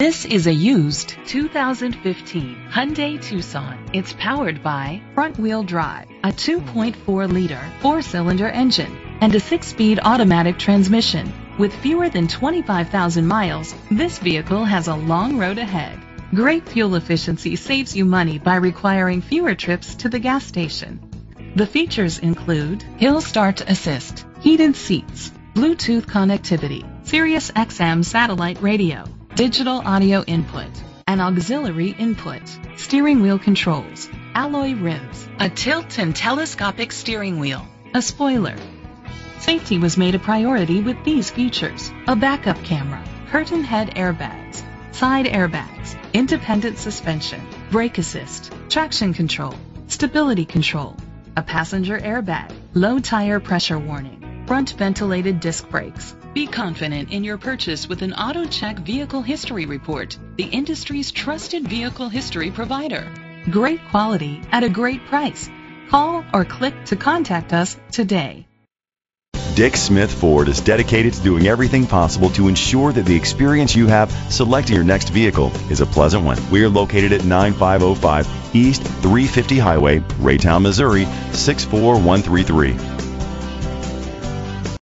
This is a used 2015 Hyundai Tucson. It's powered by front-wheel drive, a 2.4-liter four-cylinder engine, and a six-speed automatic transmission. With fewer than 25,000 miles, this vehicle has a long road ahead. Great fuel efficiency saves you money by requiring fewer trips to the gas station. The features include Hill Start Assist, heated seats, Bluetooth connectivity, Sirius XM satellite radio, digital audio input, an auxiliary input, steering wheel controls, alloy rims, a tilt and telescopic steering wheel, a spoiler. Safety was made a priority with these features. A backup camera, curtain head airbags, side airbags, independent suspension, brake assist, traction control, stability control, a passenger airbag, low tire pressure warning, front ventilated disc brakes, be confident in your purchase with an AutoCheck Vehicle History Report, the industry's trusted vehicle history provider. Great quality at a great price. Call or click to contact us today. Dick Smith Ford is dedicated to doing everything possible to ensure that the experience you have selecting your next vehicle is a pleasant one. We are located at 9505 East 350 Highway, Raytown, Missouri 64133.